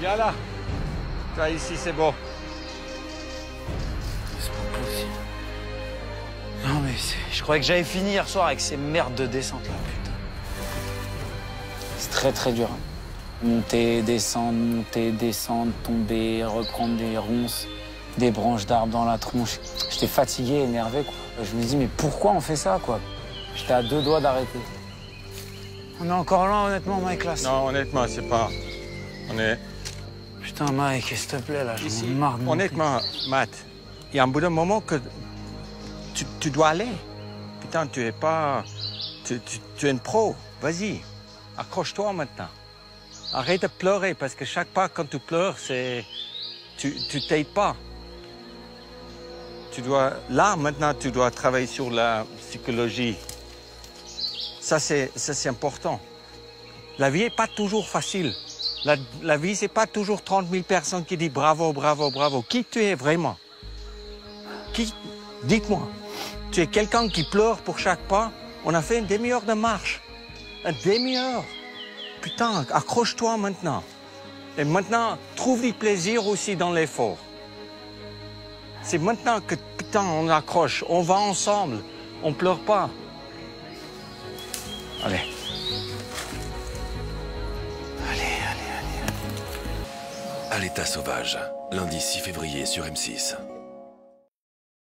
Viens là. Toi, ici, c'est beau. C'est pas possible. Non mais je croyais que j'avais fini hier soir avec ces merdes de descente là, putain. C'est très très dur. hein. Monter, descendre, monter, descendre, tomber, reprendre des ronces, des branches d'arbres dans la tronche. J'étais fatigué, énervé quoi. Je me dis mais pourquoi on fait ça quoi? J'étais à deux doigts d'arrêter. On est encore loin honnêtement Mike là. Non, honnêtement, c'est pas. On est. Putain Mike, s'il te plaît là, ai marre de honnêtement, Matt, il y a un bout d'un moment que tu, tu dois aller. Putain, tu es pas. Tu, tu- tu es une pro. Vas-y, accroche-toi maintenant. Arrête de pleurer parce que chaque pas quand tu pleures, c'est. Tu t'aides pas. Tu dois. Là, maintenant, tu dois travailler sur la psychologie. Ça, c'est important. La vie n'est pas toujours facile. La, la vie, c'est pas toujours 30 000 personnes qui disent bravo, bravo, bravo. Qui tu es vraiment? Qui? Dites-moi. Tu es quelqu'un qui pleure pour chaque pas? On a fait une demi-heure de marche. Une demi-heure. Putain, accroche-toi maintenant. Et maintenant, trouve du plaisir aussi dans l'effort. C'est maintenant que, putain, on accroche. On va ensemble. On pleure pas. Allez. À l'état sauvage, lundi 6 février sur M6.